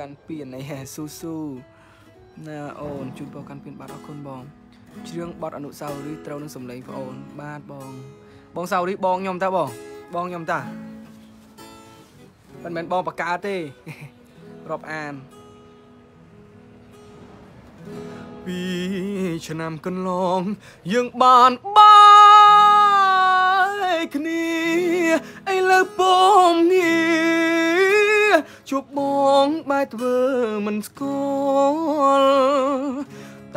កាន់ពៀនអីស៊ូស៊ូណាអូនជូនពរកាន់ពៀនបាទអរគុណបងច្រៀងបទអនុស្សាវរីយ៍ត្រូវនឹងសម្លេងប្អូនបាទបង បងសាវរីបងខ្ញុំតាបងបងខ្ញុំតាមិនមែនបងបកើតទេរាប់អានពីឆ្នាំកន្លង យើងបានបាយគ្នាឥឡូវពំងារ ជួបបងបែរធ្វើមិនស្គាល់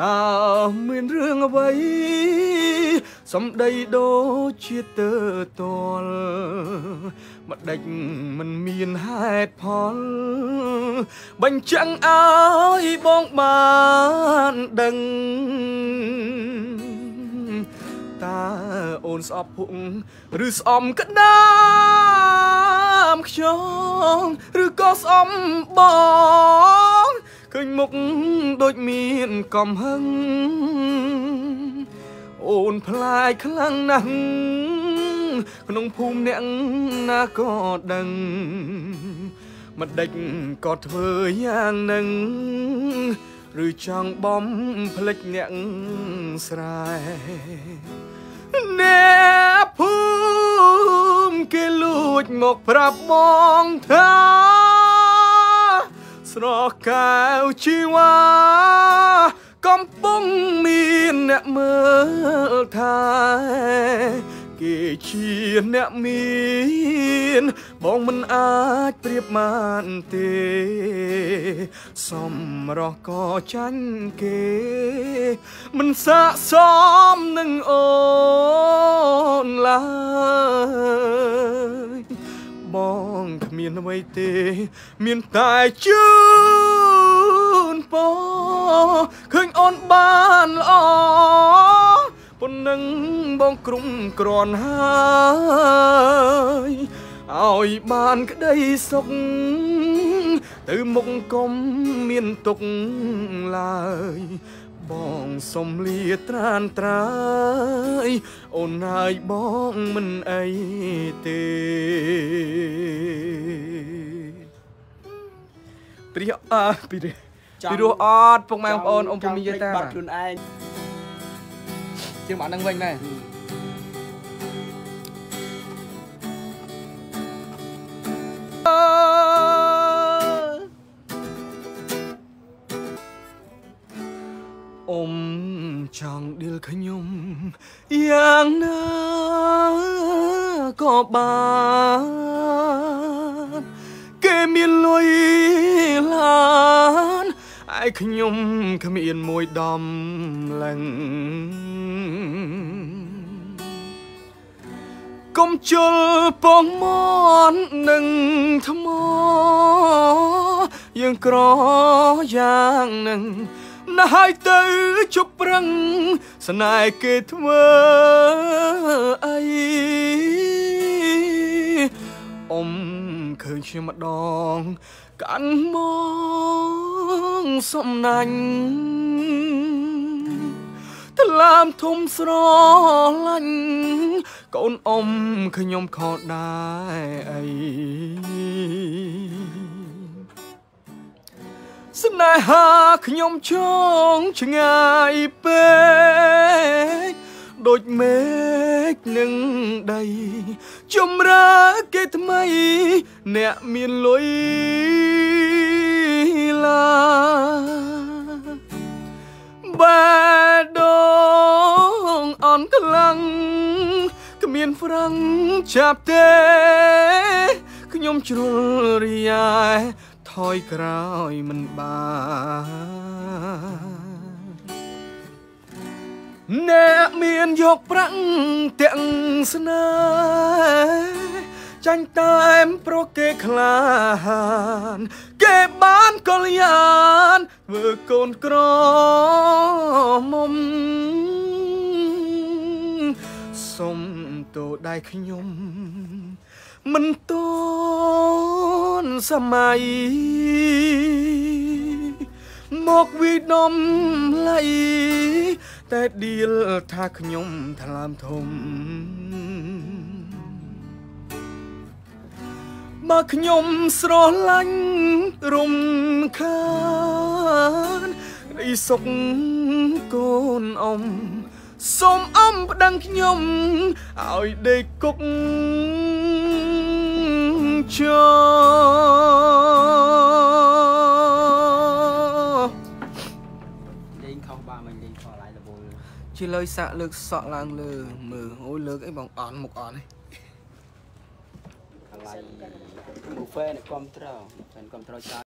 តើមានរឿងអ្វីសំដីដូចជាទៅតលម្ដេចមិនមានហេតុផលបញ្ចាំងឲ្យបងបានដឹងតើអូនស្អប់ពុកឬស្អំក្ដាមខ្យងឬក៏ស្អំបងឃើញមុខដូចមានកំហឹងអូនផ្លាយខ្លាំងណាស់ក្នុងភូមិអ្នកណាក៏ដឹងមិនដេចក៏ធ្វើយ៉ាងនឹងឬចង់បំភ្លេចអ្នកស្រែ ចមកប្រាប់បងថាស្រស់កែវជីវ៉ាកំពុងមានអ្នកមើលថាគេជាអ្នកមានបងមិនអាចប្រៀបបានទេសំរស់ក៏ចាញ់គេ មិនស័កសមនឹងអូន អ្វីទេ មានតែជូនពឃើញអូនបានល្អប៉ុណ្ណឹងបងក្រុមក្រនហើយឲ្យបានក្តីសុខទៅមុខកុំមានទុកឡើយ បងសុំលាត្រានត្រើយអូនហើយបងមិនអីទេព្រះអើពីរពីរអត់ពុកម៉ែបងប្អូនអ៊ំពុំមីយាតាបាត់ខ្លួនឯងជាងបាត់នឹងវិញដែរ ចង់ដៀលខ្ញុំយ៉ាងណាក៏បានគេមានលុយឡានឯខ្ញុំគ្មានមួយដំឡឹងកុំជុលពងមន់នឹងថ្មយើងក្រយ៉ាងនឹង ណាស់ហើយទៅជប់ប្រឹងស្នេហ៍គេធ្វើអីអ៊ំឃើញខ្ញុំម្ដង កាន់មកសំណាញ់ថ្លើមធំស្រលាញ់កូនអ៊ំខ្ញុំខកដែរអី ស្នេហាខ្ញុំចង់ឆ្ងាយពេកដូចមេឃនឹងដីជំរើគេថ្មី អ្នកមានលុយឡាបែដងអនខ្លាំងគ្មានហ្វ្រាំងចាប់ទេ ខ្ញុំជ្រុលរីយ៉ែ ថយក្រោយមិនបានអ្នកមានយកប្រាក់ទាំងស្នេហ៍ចាញ់តែមប្រគេខ្លាហានគេបានកលយានធ្វើកូនក្រមុំសុំ តោដៃខ្ញុំ មិនតនសម័យមកវិដុំលៃតែដៀលថាខ្ញុំថ្លើមធំបើខ្ញុំស្រលាញ់រំខានក្តីសុខកូនអ៊ំ សូមអំប្តឹងខ្ញុំឲ្យដេកគុកចោលេងខុសបាមិនលេងខុសឡាយរវល់ជាលើយសាក់លើកសក់ឡើងលើមើលអូយលើកអីបងអន់មុខអន់នេះកន្លែង Buffet អ្នកគ្រប់ត្រហ្វែនគ្រប់ត្រច្រើន